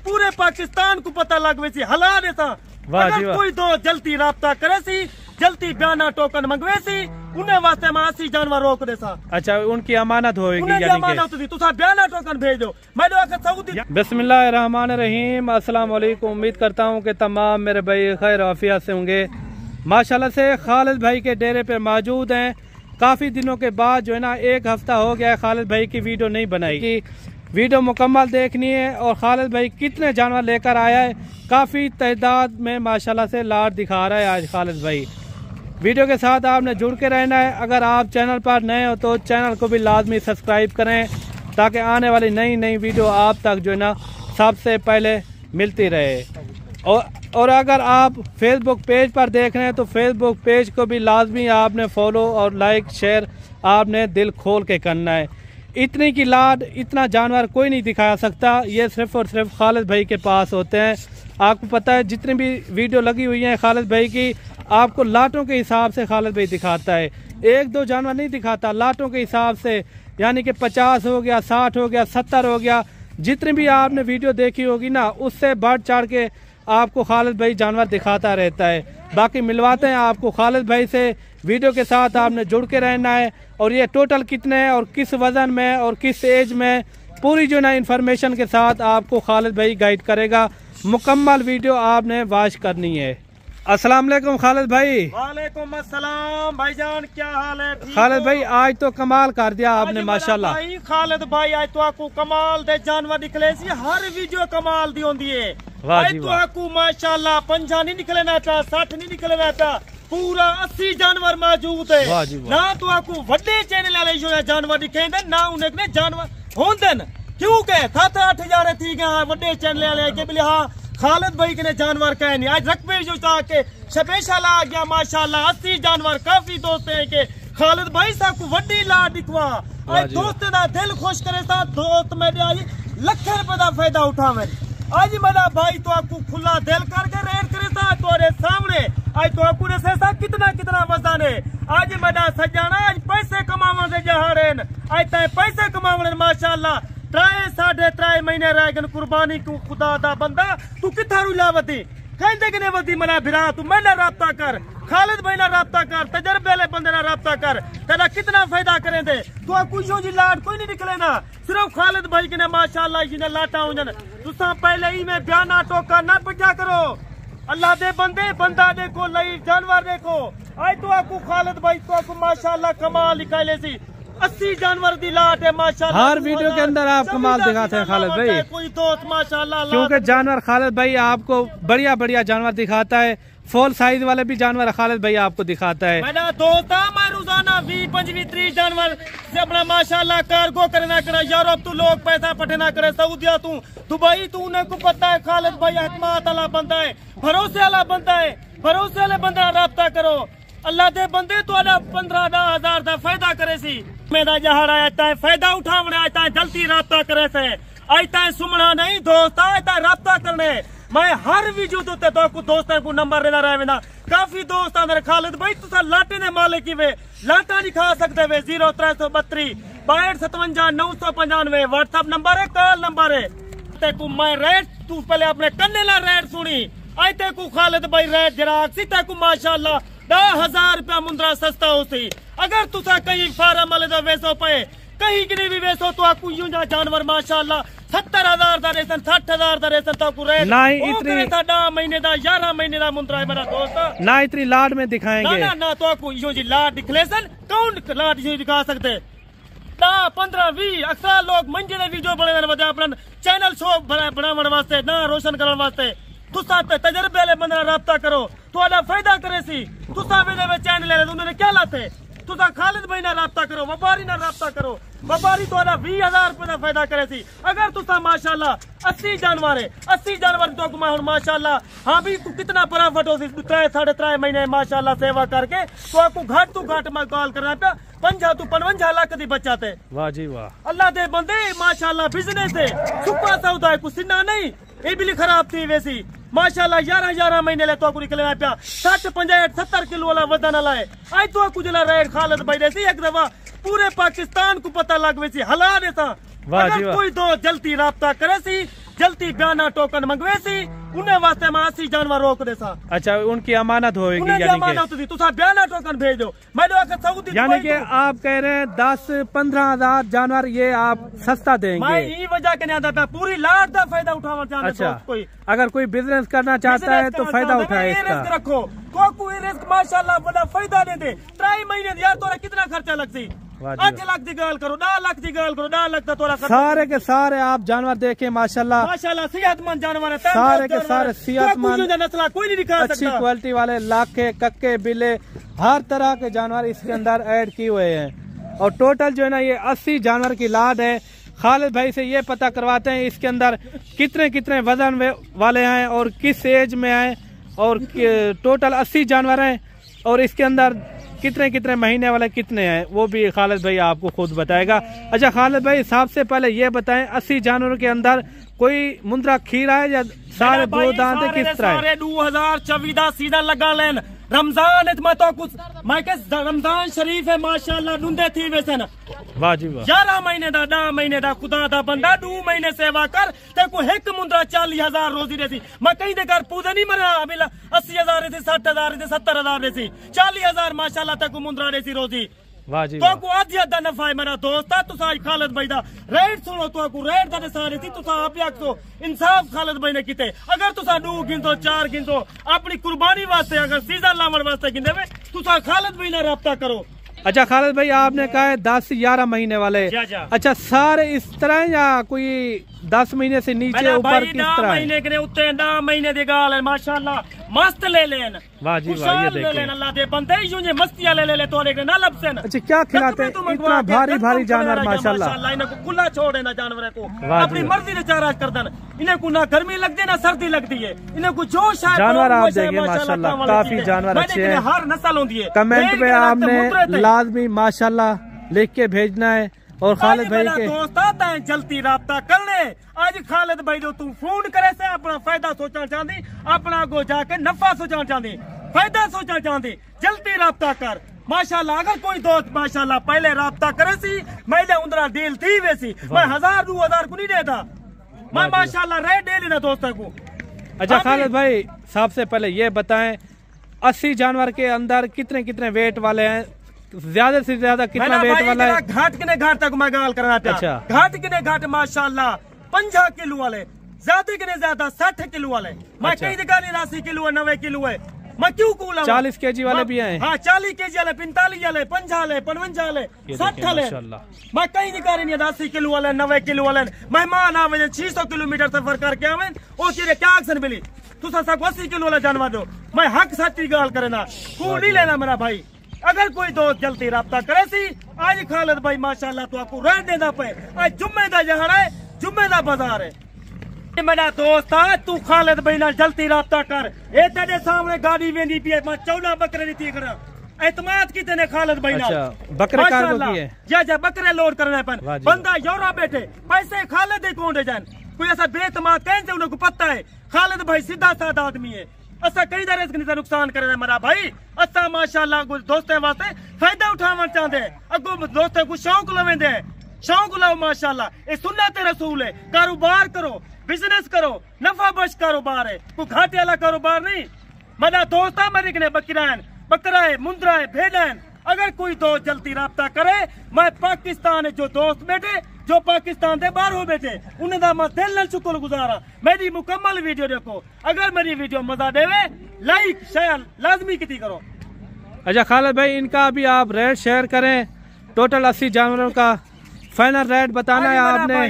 पूरे पाकिस्तान को पता लग सी। हला देता अगर कोई दो जल्दी राब्ता करे सी जल्दी बयाना टोकन मंगवे सी उन्हें वास्ते मैं अस्सी जानवर रोक दे सा। अच्छा उनकी अमानत होगी यानी थी तुसा बयाना टोकन भेज दो। मैं दो आकर सऊदी बिस्मिल्लाहिर्रहमानिर्रहीम अस्सलाम वालेकुम उम्मीद करता हूँ कि तमाम मेरे भाई खैर आफिया से होंगे। माशाल्लाह से खालिद भाई के डेरे पे मौजूद हैं। काफ़ी दिनों के बाद जो है ना एक हफ़्ता हो गया है खालिद भाई की वीडियो नहीं बनाई। कि वीडियो मुकम्मल देखनी है और खालिद भाई कितने जानवर लेकर आया है? काफ़ी तादाद में माशाल्लाह से लाड दिखा रहा है आज खालिद भाई। वीडियो के साथ आपने जुड़ के रहना है। अगर आप चैनल पर नए हो तो चैनल को भी लाजमी सब्सक्राइब करें ताकि आने वाली नई नई वीडियो आप तक जो है ना सबसे पहले मिलती रहे। और और अगर आप फेसबुक पेज पर देख रहे हैं तो फेसबुक पेज को भी लाजमी आपने फॉलो और लाइक शेयर आपने दिल खोल के करना है। इतनी की लाड इतना जानवर कोई नहीं दिखा सकता। ये सिर्फ़ और सिर्फ़ खालिद भाई के पास होते हैं। आपको पता है, जितनी भी वीडियो लगी हुई है खालिद भाई की, आपको लाटों के हिसाब से खालिद भाई दिखाता है। एक दो जानवर नहीं दिखाता, लाटों के हिसाब से। यानी कि पचास हो गया, साठ हो गया, सत्तर हो गया। जितनी भी आपने वीडियो देखी होगी ना, उससे बढ़ चढ़ के आपको खालिद भाई जानवर दिखाता रहता है। बाकी मिलवाते हैं आपको खालिद भाई से। वीडियो के साथ आपने जुड़ के रहना है और ये टोटल कितने हैं और किस वज़न में और किस एज में पूरी जो ना इन्फॉर्मेशन के साथ आपको खालिद भाई गाइड करेगा। मुकम्मल वीडियो आपने वॉच करनी है। अस्सलाम वालेकुम खालिद भाई। वालेकुम अस्सलाम। भाईजान क्या हाल है? खालिद भाई आज तो कमाल कर दिया आपने माशाल्लाह। भाई खालिद भाई आज तो आपको कमाल दे जानवर निकले सी हर वीडियो कमाल दी होंदी है। वाह तो आपको माशाल्लाह पंजा नहीं निकले ना था साठ नहीं निकले ना था। पूरा अस्सी जानवर मौजूद है। वाह जी वाह। ना तो आपको वड्डे चैनल वाले जो है जानवर दिखेंगे ना उन्हें ने जानवर होंदे न। क्यों के था था अठ हज़ार थी हाँ वड्डे चैनल वाले। के बोले हाँ खालिद भाई के ने जानवर कहे नहीं। आज रकबे जो था के शपेशाला आ गया माशाल्लाह अस्सी जानवर काफ़ी दोस्त हैं के खालिद भाई साहब को वड्डी ला दिखवा। आज दोस्त दा दिल खुश करे सा दोस्त मेरे आज लख रुपए का फ़ायदा उठावे। आज मेरा भाई तो आपको खुला दिल करके रेड करे सा तुम्हारे सामने। आज तो ने सा कितना कितना वज़न है। आज मेरा सजाना आज पैसे कमावन से जहारे आज तय पैसे कमावन, माशाल्लाह। त्राए, साढ़े त्राए महीने रह गए कुर्बानी को खुदा दा बंदा? तू किथा रुलावती कहते कि नहीं मना फिरा तू मैंने राब्ता कर। खालिद भाई ना राब्ता कर, तजर्बे वाले बंदे ना राब्ता कर। तेरा कितना फ़ायदा करें दे? तू कुछ जी लाट कोई नहीं निकले ना। सिर्फ़ खालिद भाई के ने माशाल्लाह जी ने लाटा हुजन तुसा पहले ही में बयाना टोका, ना पिटा करो। अल्लाह दे बंदे बंदा देखो लई जानवर देखो। आज तो आपको खालिद भाई तो आपको माशाल्लाह कमाल निकाले सी। अस्सी जानवर दी लाट है माशाल्लाह। हर वीडियो के अंदर आप कमाल दिखाते हैं खालिद भाई। कोई तो माशाल्लाह क्योंकि जानवर खालिद भाई आपको बढ़िया बढ़िया जानवर दिखाता है। फुल साइज़ वाले भी जानवर खालिद भाई आपको दिखाता है। रोज़ाना भी पंजवी त्रीस जानवर से अपना माशाल्लाह कार्गो करना करे, यूरोप तू लोग पैसा पठना करे, सऊदिया तू, दुबई तू, उन्हें को पता है, खालिद भाई अहतमात अला बंदा है, भरोसे वाला बंदा है, भरोसे वाले बंदा रबता करो। अल्लाह दे बंदे थोड़ा पंद्रह दस हज़ार का फ़ायदा करे सी। मेरा जहाड़ा आता है फ़ायदा उठावना आता है जल्दी रबता करे से। आता है सुमना नहीं, दोस्त आता है रबता करने मैं हर वीडियो तो ते तो दोस्तां को नंबर देना रहे काफ़ी दोस्त आ मेरे खालिद भाई, तुसा लाटे ने मालिक ही वे। लाटा नहीं खा सकते वे। ज़ीरो त्रै सौ बत्ती बाहठ सतवंजा, नौ सौ पंजानवे। व्हाट्सअप नंबर है, कॉल नंबर है। ते को मैं रेट तू पहले अपने कन्ने ला रेट सुनी। आई ते को खालिद भाई रेट जराक सी, ते को माशाल्लाह दस हज़ार रुपया मुंद्रा सस्ता हो सी। अगर तुसा कहीं फार्म वाले दा वेसो पे, कहीं कि भी वेसो तो आपको यूँ जा जानवर, माशाल्लाह। सत्तर हज़ार का रेशन साठ हज़ार का रेशन तो सबको नहीं इतनी महीने का ग्यारह महीने का मुंतरा है मेरा दोस्त। ना इतनी लाड में दिखाएँगे। ना ना तो यो जी लाड दिखलेसन कौन लाड यो दिखा सकते? ना पंद्रह वी अक्सर लोग मंजिले वीडियो बने अपना चैनल शो बनाने वास्ते ना रोशन करने वास्ते। तुसा ते तजर्बे वाले बंदे रब्ता करो। थोड़ा फ़ायदा करे सी। तुसा वे चैनल उन्होंने क्या लाते? तुसा खालिद भाई ना रब्ता करो व्यापारी ना रब्ता करो। ਵਪਾਰੀ ਤੁਹਾਡਾ 20000 ਰੁਪਏ ਦਾ ਫਾਇਦਾ ਕਰੇ ਸੀ। ਅਗਰ ਤੁਸੀਂ ਮਾਸ਼ਾਅੱਲਾ 80 जानवर है 80 जानवर तो मैं हूँ माशाल्लाह हाँ भी को कितना प्रॉफिट हो त्रे साढ़े त्रे महीने माशाल्लाह सेवा करके तो आपको घट तू घट मैं कॉल करना पे पंजा तू पनवंजा लाख दी बच्चा थे वाह जी वाह अल्लाह दे बंदे माशाल्लाह बिज़नेस है सुपा सौदा है कुछ सिन्ना नहीं इबली खराब थी वैसी माशाल्लाह यारह यारह महीने ले तो निकलना पा साठ पंजाह सत्तर किलो वाला वज़न वाला है आज तो कुछ रेट खालत बैठे देसी एक दफ़ा पूरे पाकिस्तान को पता लग वैसी हला देता अगर कोई दो जल्दी राबता करे सी जल्दी बयाना टोकन मंगवे सी उन्हें वास्ते मैं अस्सी जानवर रोक दे सा। अच्छा उनकी अमानत होगी कि होती थी तुसा बयाना टोकन भेज। दो मैं सऊदी यानी कि आप कह रहे हैं दस पंद्रह हज़ार जानवर ये आप सस्ता देंगे। मैं ई वजह के नहीं आता पूरी लाट का फ़ायदा उठावा चाहते अच्छा कोई। अगर कोई बिज़नेस करना चाहता है तो फ़ायदा उठाए रखो। को कोई रिस्क माशाल्लाह बड़ा फ़ायदा दे दे। त्राई महीने यार तोरा कितना खर्चा लगती गल करो लाख गल करो लाख सारे के सारे आप जानवर देखें माशाल्लाह। माशाल्लाह सेहतमंद जानवर है सारे के सारे सेहतमंद, कोई नहीं दिखा अच्छी क्वालिटी वाले लाखे कक्के बिल्ले हर तरह के जानवर इसके अंदर ऐड किए हुए हैं। और टोटल जो है ना ये अस्सी जानवर की लाद है। खालिद भाई से ये पता करवाते हैं इसके अंदर कितने कितने वज़न वाले हैं और किस एज में हैं और टोटल अस्सी जानवर हैं और इसके अंदर कितने कितने महीने वाले कितने हैं वो भी खालिद भाई आपको खुद बताएगा। अच्छा खालिद भाई सबसे पहले ये बताएँ अस्सी जानवरों के अंदर कोई मुंद्रा खीरा है या सारे दो दांत किस तरह है? सारे 2024 ਦਾ सीधा लगा लेन। रमज़ान इतमतो कुछ माइके रमज़ान शरीफ है माशा डूंदे थी वैसे ना। ग्यारह महीने का दा महीने का खुदा का बंदा दू महीने सेवा कर ते को एक मुंद्रा चालीस हज़ार रोजी देसी मैं कहीं दे कर पूजे नहीं मर अभी अस्सी हज़ार देसी साठ हज़ार देसी सत्तर हज़ार देसी चालीस हज़ार माशाल्लाह ते को मुंदरा देसी रोजी। तो को आज ज़्यादा नफा है मेरा दोस्त है तुसा आज खालिद भाई दा रेट सुनो तो को रेट दा सारे थी तुसा आप आखो इंसाफ खालिद भाई ने किते अगर तुसा दो गिनतो चार गिनतो अपनी कुर्बानी वास्ते अगर वास्ते वे तुसा खालिद भाई ने राब्ता करो अच्छा खालिद भाई आपने कहा है दस ग्यारह महीने वाले। अच्छा सारे इस तरह या कोई दस महीने से नीचे ऊपर किस तरह महीने के उत्ते ना महीने दी गाल है माशाल्लाह। मस्त ले लेन। वाह जी वाह, ये ले देखें। अल्लाह दे बंदे यूँ जे मस्तियाँ ले ले ले तोरे के ना लपसन अच्छा क्या खिलाते हैं? इतना भारी भारी जानवर माशाल्लाह। माशाल्लाह इन्हें को गुल्ला छोड़े ना जानवर को। अपनी मर्ज़ी से चारा कर देन। इन्हें को ना गर्मी लगती ना सर्दी लगती है। इन्हें को जोश है जानवर आप देखिए माशाल्लाह, काफ़ी जानवर अच्छे हैं। हर नस्ल होती है। कमेंट पे आपने लाजमी माशाल्लाह लिख के भेजना है। और खालिद भाई के दोस्त आता है जल्दी राबता करने। आज खालिद भाई जो तू फ़ोन करे से अपना फ़ायदा सोचना चाहती अपना आगो जाके नफा सोचना चाहती फ़ायदा सोचना चाहती जल्दी राबता कर। माशाल्लाह अगर कोई दोस्त माशाल्लाह पहले राबता करे सी मैले उंदरा डील थी वैसी मैं हज़ार दो हज़ार को नहीं देता मैं माशाल्लाह रेट दे लेना दोस्तों को अच्छा खालिद भाई सबसे पहले ये बताएँ अस्सी जानवर के अंदर कितने कितने वेट वाले हैं? ज़्यादा से ज़्यादा कितना वेट वाला है? घाट किने घाट तक मैं गाल करना पिया अच्छा। घाट किने घाट माशाल्लाह। पंजा किलो वाले ज़्यादा किने ज़्यादा साठ किलो वाले। मैं। कई जगह अस्सी किलो है नब्बे किलो है। मैं क्यों कूला चालीस के जी वाले भी हैं? हाँ चालीस के जी वाले पैंतालीस वाले पंजा वाले पनवंजा वाले साठ वाले। मैं कहीं जगह नहीं अस्सी किलो वाले नब्बे किलो वाले। मेहमान आवे छह सौ किलोमीटर सफ़र करके आवे। ओ तेरे क्या एक्शन मिली? तू सब अस्सी किलो वाला जानवर दो। मैं हक सच्ची गाल करे ना। नहीं लेना मेरा भाई। अगर कोई दोस्त जल्दी राब्ता करे सी आज खालिद भाई माशाल्लाह तो आपको रहने देना पे आज जुम्मे दा जहर है जुम्मे दा बाज़ार है। मेरा दोस्त है तू खालिद भाई नाल जल्दी राब्ता कर। ए तेरे सामने गाड़ी वेंदी पी है मैं चौदह बकरे दी थी करा एतमाद की तेने खालिद भाई अच्छा, बकरे कार्गो। की है? जा जा बकरे लोड करने पर बंदा यूरोप बैठे पैसे खालिद दे कौन दे जान। कोई ऐसा बेतमाद कहीं से उनको पता है खालिद भाई सीधा साधा आदमी है। असा कई दर इसके नीचे नुकसान करे मेरा भाई। असा माशाल्लाह कुछ दोस्तें वास्ते फ़ायदा उठावन चाहते अगो दोस्तें को शौक लवेंदे। शौक लो माशाल्लाह। ये सुन्नत रसूल है कारोबार करो, बिज़नेस करो, नफा बश कारोबार है कोई घाटे वाला कारोबार नहीं। मेरा दोस्त मेरे कने बकरा है बकरा है, मुंद्रा है, भेड़ा है अगर कोई दोस्त जल्दी राब्ता करे, मैं पाकिस्तान जो दोस्त बैठे जो पाकिस्तान दे बाहर हो बैठे उन्हें मैं दिल नाल शुक्र गुजारा मेरी मुकम्मल वीडियो देखो। अगर मेरी वीडियो मज़ा देवे लाइक शेयर लाजमी किती करो। अच्छा खालिद भाई इनका भी आप रेट शेयर करें। टोटल अस्सी जानवरों का फाइनल रेट बताना है आपने।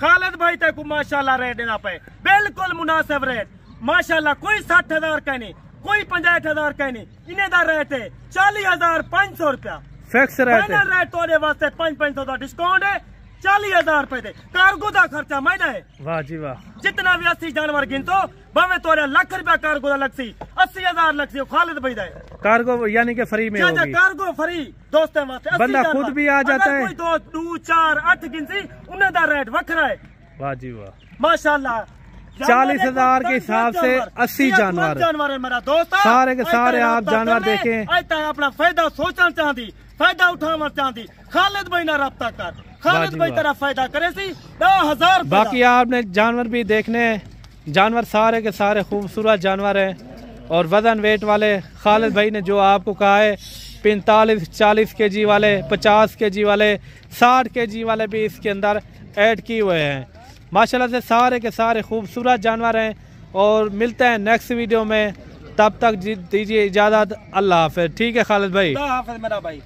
खालिद भाई तक को माशाल्लाह रेट देना पे। बिल्कुल मुनासिब रेट माशाल्लाह कोई साठ हज़ार का नहीं कोई पंजाठ हज़ार का नहीं। इन्हें दा रेट है चालीस हज़ार पाँच सौ रुपया। फिक्स रेट फाइनल रेट तोड़े वास्ते पाँच पाँच सौ का डिस्काउंट है। चाली हज़ार रुपए दे। कार्गो का खर्चा मैंने है। वाह जी वाह। जितना भी अस्सी जानवर गिनतो भावे तोड़े लख रुपया कार्गो का लगसी अस्सी हज़ार लगसी खालिद भाई दे कार्गो यानी कि फ्री में होगी। कार्गो फ्री दोस्तों वास्ते। बंदा खुद भी आ जाता है। दो दो चार अठ गिनसी उन्हें दा रेट वखरा है। वाह जी वाह। माशाल्लाह। 40,000 के हिसाब से 80 जानवर। जानवर है मेरा दोस्त। सारे के सारे आप जानवर देखें। अपना फ़ायदा सोचना चाहती फ़ायदा उठाना चाहती खालिद भाई ना रब्ता कर। खालिद भाई। तेरा फ़ायदा करे सी हज़ार बाकी आपने जानवर भी देखने। जानवर सारे के सारे खूबसूरत जानवर हैं और वज़न वेट वाले खालिद भाई ने जो आपको कहा है पैंतालीस चालीस के जी वाले पचास के जी वाले साठ के जी वाले भी इसके अंदर ऐड किए हुए हैं। माशाल्लाह से सारे के सारे खूबसूरत जानवर हैं और मिलते हैं नेक्स्ट वीडियो में। तब तक दीजिए इजाज़त अल्लाह हाफिज। ठीक है खालिद भाई? हाफिज मेरा भाई।